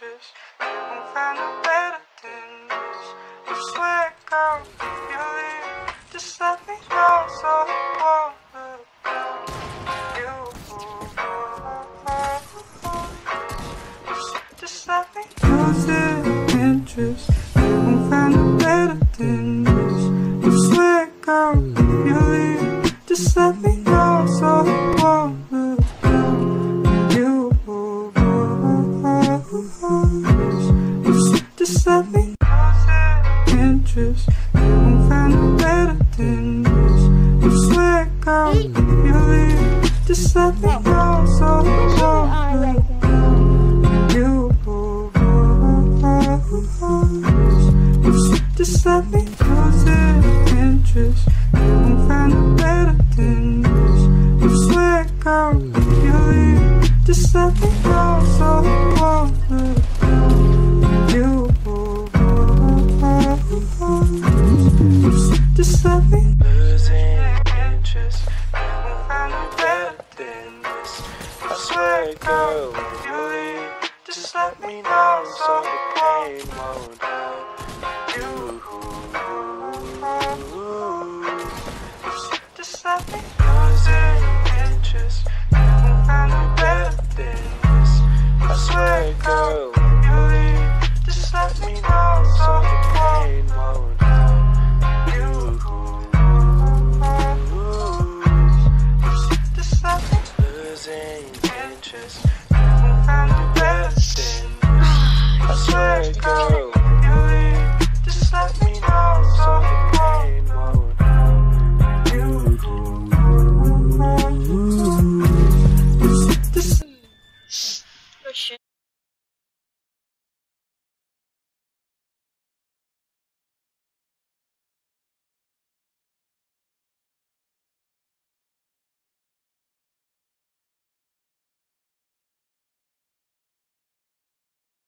interest. You won't find no better than this. You swear, girl, if you leave, just let me know so I won't look. You, just, let me lose interest. You won't find no better than this. You swear, girl, if you leave, just let me just let me lose the interest. You won't find no better than this. You swear, girl, if you leave, just let me know so I won't look down. You, just let me lose the interest. You won't find no better than this. You swear, girl, if you leave, just let me know so I losing interest. Find better than this. I swear, girl, if you leave, just let me know so the pain won't hurt you. Just let me losing interest. Find better than this. I swear, girl, losing interest. I. I swear to God.